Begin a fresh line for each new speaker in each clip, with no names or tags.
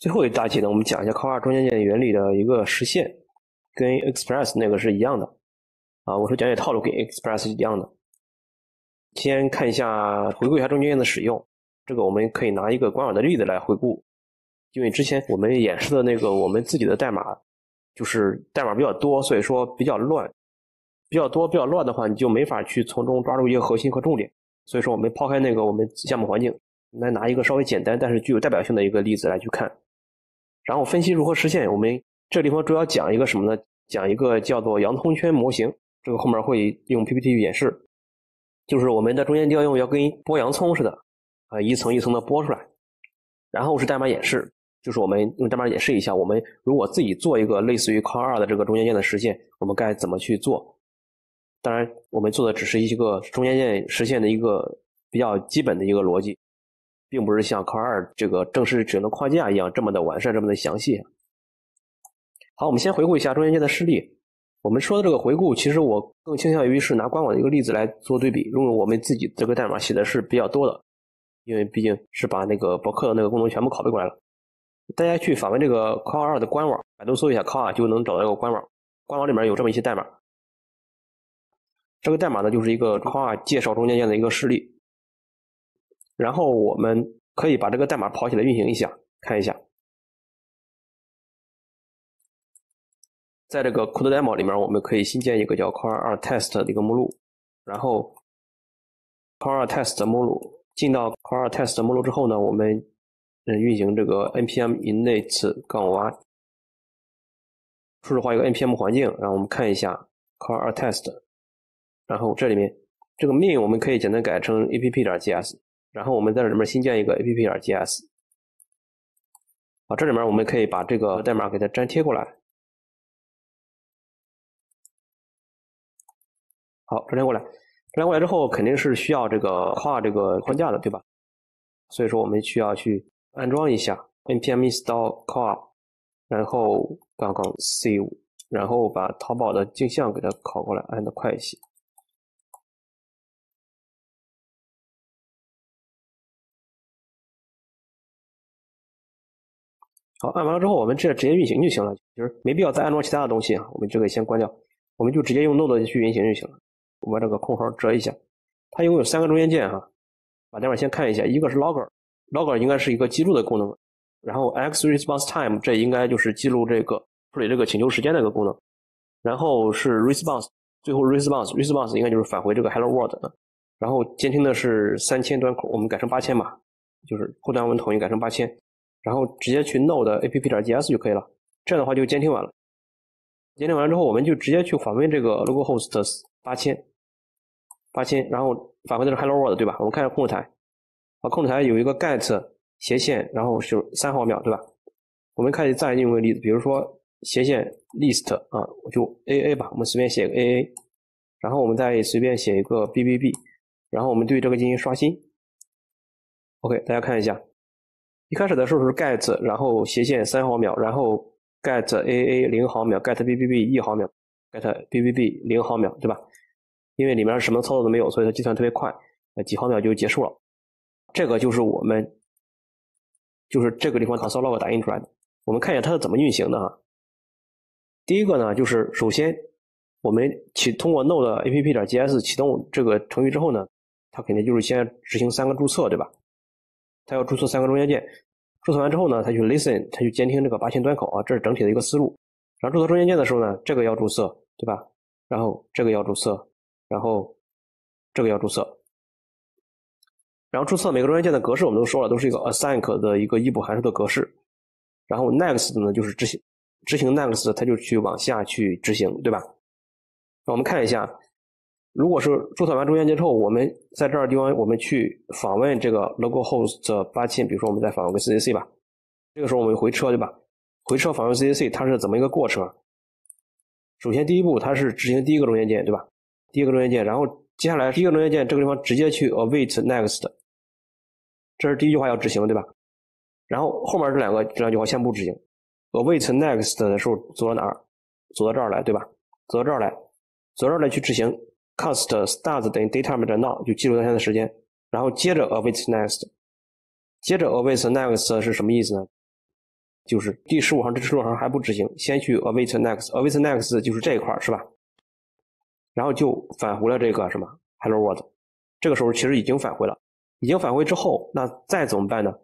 最后一大题呢，我们讲一下 Core 2中间件原理的一个实现，跟 Express 那个是一样的。啊，我说讲解套路跟 Express 一样的。先看一下，回顾一下中间件的使用。这个我们可以拿一个官网的例子来回顾，因为之前我们演示的那个我们自己的代码，就是代码比较多，所以说比较乱。比较多、比较乱的话，你就没法去从中抓住一个核心和重点。所以说，我们抛开那个我们项目环境，来拿一个稍微简单但是具有代表性的一个例子来去看，然后分析如何实现。我们这地方主要讲一个什么呢？讲一个叫做洋葱圈模型。这个后面会用 PPT 去演示，就是我们的中间调用要跟剥洋葱似的，啊，一层一层的剥出来。然后是代码演示，就是我们用代码演示一下，我们如果自己做一个类似于 Core 2的这个中间件的实现，我们该怎么去做？当然，我们做的只是一个中间件实现的一个比较基本的一个逻辑，并不是像 Core 2这个正式使用的框架一样这么的完善、这么的详细。好，我们先回顾一下中间件的示例。我们说的这个回顾，其实我更倾向于是拿官网的一个例子来做对比，因为我们自己这个代码写的是比较多的，因为毕竟是把那个博客的那个功能全部拷贝过来了。大家去访问这个 Core 2的官网，百度搜一下 Core 就能找到一个官网，官网里面有这么一些代码。这个代码呢，就是一个 Core 介绍中间件的一个示例。然后我们可以把这个代码跑起来运行一下，看一下。在这个 code demo 里面，我们可以新建一个叫 core 2 test 的一个目录，然后 core 2 test 目录进到 core 2 test 目录之后呢，我们嗯运行这个 npm init 杠 y，初始化一个 npm 环境，然后我们看一下 core 2 test，然后这里面这个 main 我们可以简单改成 app 点 js，然后我们在这里面新建一个 app 点 js，啊，这里面我们可以把这个代码给它粘贴过来。好，粘贴过来，粘贴过来之后肯定是需要这个跨这个框架的，对吧？所以说我们需要去安装一下 npm install core，然后杠杠 save，然后把淘宝的镜像给它拷过来，按的快一些。好，按完了之后，我们这直接运行就行了，就是没必要再安装其他的东西啊。我们这个先关掉，我们就直接用 node 去运行就行了。我把这个空号折一下，它一共有三个中间件哈，把代码先看一下，一个是 logger，logger 应该是一个记录的功能，然后 x response time 这应该就是记录这个处理这个请求时间的一个功能，然后是 response，最后 response，response 应该就是返回这个 hello world，的然后监听的是三千端口，我们改成八千吧，就是后端我们统一改成八千，然后直接去 node app 点 js 就可以了，这样的话就监听完了，监听完了之后，我们就直接去访问这个 localhost 八千。八千，然后返回的是 Hello World，对吧？我们看一下控制台，啊，控制台有一个 get 斜线，然后是三毫秒，对吧？我们可以再用个例子，比如说斜线 list 啊，就 AA 吧，我们随便写个 AA，然后我们再随便写一个 BBB，然后我们对这个进行刷新。OK，大家看一下，一开始的时候是 get，然后斜线三毫秒，然后 get AA 零毫秒，get BBB 一毫秒，get BBB 零毫秒，对吧？因为里面什么操作都没有，所以它计算特别快，呃，几毫秒就结束了。这个就是我们，就是这个地方 console log 打印出来的。我们看一下它是怎么运行的哈。第一个呢，就是首先我们启通过 node app 点 js 启动这个程序之后呢，它肯定就是先执行三个注册，对吧？它要注册三个中间件，注册完之后呢，它去 listen，它去监听这个八千端口啊，这是整体的一个思路。然后注册中间件的时候呢，这个要注册，对吧？然后这个要注册。然后这个要注册，然后注册每个中间件的格式我们都说了，都是一个 async 的一个异步函数的格式。然后 next 呢就是执行执行 next，它就去往下去执行，对吧？那我们看一下，如果是注册完中间件之后，我们在这儿地方我们去访问这个 localhost 八千，比如说我们再访问个 CCC 吧，这个时候我们回车，对吧？回车访问 CCC 它是怎么一个过程？首先第一步它是执行第一个中间件，对吧？第一个中间件，然后接下来第一个中间件这个地方直接去 await next，这是第一句话要执行，对吧？然后后面这两个这两句话先不执行，await next 的时候走到哪儿？走到这儿来，对吧？走到这儿来，走到这儿来去执行 cost starts 等于 datetime.now 就记录当前的时间，然后接着 await next，接着 await next 是什么意思呢？就是第十五行至十六行还不执行，先去 await next，await next 就是这一块是吧？然后就返回了这个什么 hello world，这个时候其实已经返回了，已经返回之后，那再怎么办呢？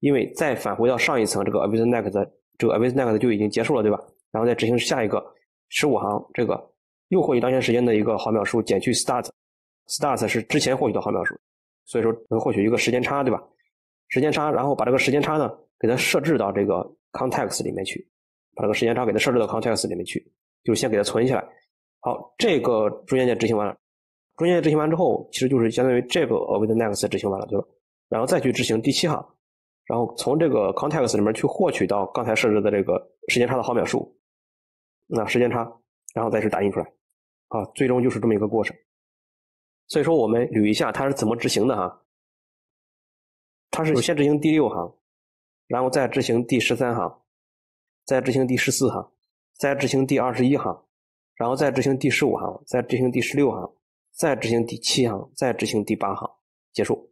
因为再返回到上一层，这个 await next，这个 await next 就已经结束了，对吧？然后再执行下一个十五行，这个又获取当前时间的一个毫秒数，减去 start，start 是之前获取的毫秒数，所以说能获取一个时间差，对吧？时间差，然后把这个时间差呢，给它设置到这个 context 里面去，把这个时间差给它设置到 context 里面去，就先给它存起来。好，这个中间件执行完了，中间件执行完之后，其实就是相当于这个 await next 执行完了，对吧？然后再去执行第七行，然后从这个 context 里面去获取到刚才设置的这个时间差的毫秒数，那时间差，然后再去打印出来，啊，最终就是这么一个过程。所以说我们捋一下它是怎么执行的哈，它是先执行第六行，然后再执行第十三行，再执行第十四行，再执行第二十一行。然后再执行第十五行，再执行第十六行，再执行第七行，再执行第八行，结束。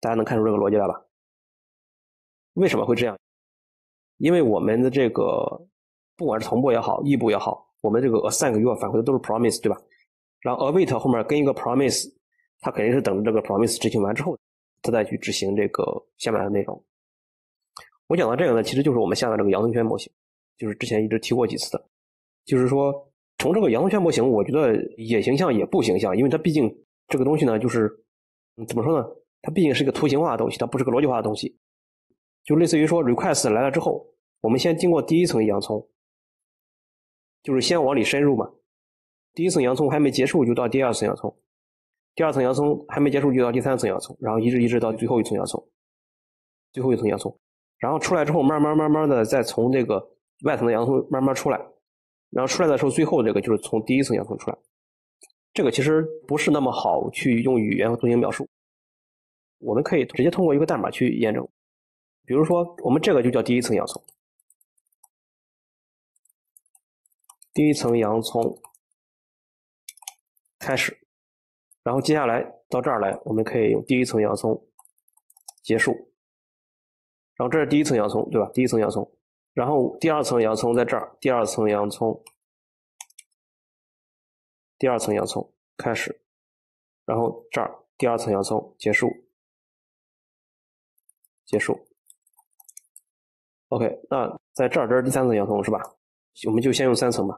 大家能看出这个逻辑来吧？为什么会这样？因为我们的这个不管是同步也好，异步也好，我们这个 assign 要返回的都是 promise，对吧？然后 await 后面跟一个 promise，它肯定是等这个 promise 执行完之后，它再去执行这个下面的内容。我讲到这个呢，其实就是我们下面这个洋葱圈模型，就是之前一直提过几次的，就是说。从这个洋葱圈模型，我觉得也形象也不形象，因为它毕竟这个东西呢，就是怎么说呢？它毕竟是一个图形化的东西，它不是个逻辑化的东西。就类似于说，request 来了之后，我们先经过第一层洋葱，就是先往里深入嘛。第一层洋葱还没结束，就到第二层洋葱；第二层洋葱还没结束，就到第三层洋葱，然后一直一直到最后一层洋葱，最后一层洋葱，然后出来之后，慢慢慢慢的再从这个外层的洋葱慢慢出来。然后出来的时候，最后这个就是从第一层洋葱出来，这个其实不是那么好去用语言和图形描述，我们可以直接通过一个代码去验证。比如说，我们这个就叫第一层洋葱，第一层洋葱开始，然后接下来到这儿来，我们可以用第一层洋葱结束，然后这是第一层洋葱，对吧？第一层洋葱。然后第二层洋葱在这儿，第二层洋葱，第二层洋葱开始，然后这儿第二层洋葱结束，结束。OK，那在这儿这是第三层洋葱是吧？我们就先用三层吧。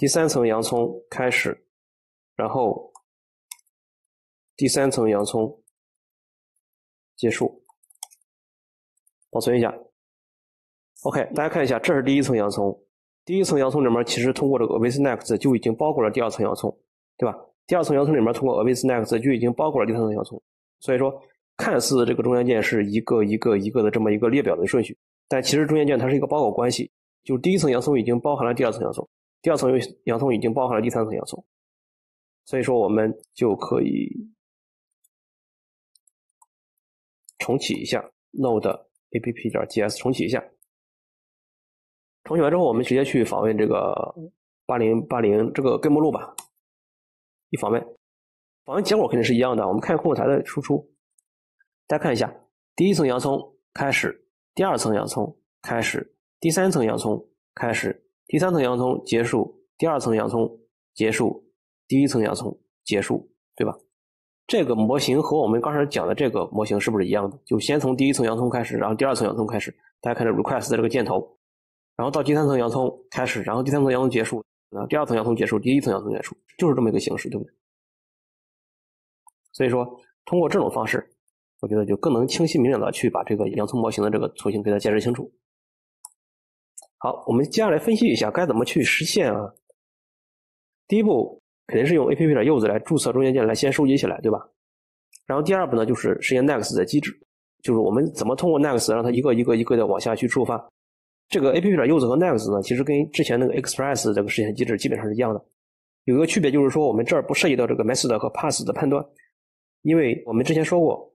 第三层洋葱开始，然后第三层洋葱结束，保存一下。OK，大家看一下，这是第一层洋葱。第一层洋葱里面，其实通过这个 await next 就已经包裹了第二层洋葱，对吧？第二层洋葱里面通过 await next 就已经包裹了第三层洋葱。所以说，看似这个中间件是一个一个一个的这么一个列表的顺序，但其实中间件它是一个包裹关系，就第一层洋葱已经包含了第二层洋葱，第二层洋葱已经包含了第三层洋葱。所以说，我们就可以重启一下 node app 点 gs，重启一下。重启完之后，我们直接去访问这个八零八零这个根目录吧。一访问，访问结果肯定是一样的。我们看控制台的输出，大家看一下，第一层洋葱开始，第二层洋葱开始，第三层洋葱开始，第三层洋葱结束，第二层洋葱结束，第一层洋葱结束，对吧？这个模型和我们刚才讲的这个模型是不是一样的？就先从第一层洋葱开始，然后第二层洋葱开始。大家看这 request 的这个箭头。然后到第三层洋葱开始，然后第三层洋葱结束，然后第二层洋葱结束，第一层洋葱结束，就是这么一个形式，对不对？所以说，通过这种方式，我觉得就更能清晰明了的去把这个洋葱模型的这个图形给它解释清楚。好，我们接下来分析一下该怎么去实现啊。第一步肯定是用 app 点柚子来注册中间件来先收集起来，对吧？然后第二步呢，就是实现 next 的机制，就是我们怎么通过 next 让它一个一个一个的往下去触发。这个 app 点柚子和 next 呢，其实跟之前那个 express 这个实现机制基本上是一样的。有一个区别就是说，我们这儿不涉及到这个 method 和 pass 的判断，因为我们之前说过，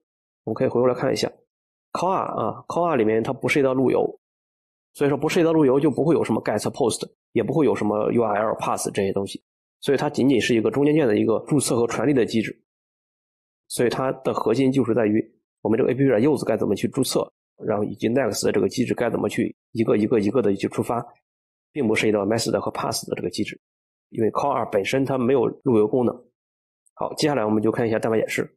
我们可以回过来看一下，call 啊，call 里面它不涉及到路由，所以说不涉及到路由就不会有什么 get post，也不会有什么 URL pass 这些东西，所以它仅仅是一个中间件的一个注册和传递的机制。所以它的核心就是在于我们这个 app 的 use 该怎么去注册，然后以及 next 的这个机制该怎么去一个一个一个的去触发，并不涉及到 method 和 pass 的这个机制，因为 call 二本身它没有路由功能。好，接下来我们就看一下代码演示。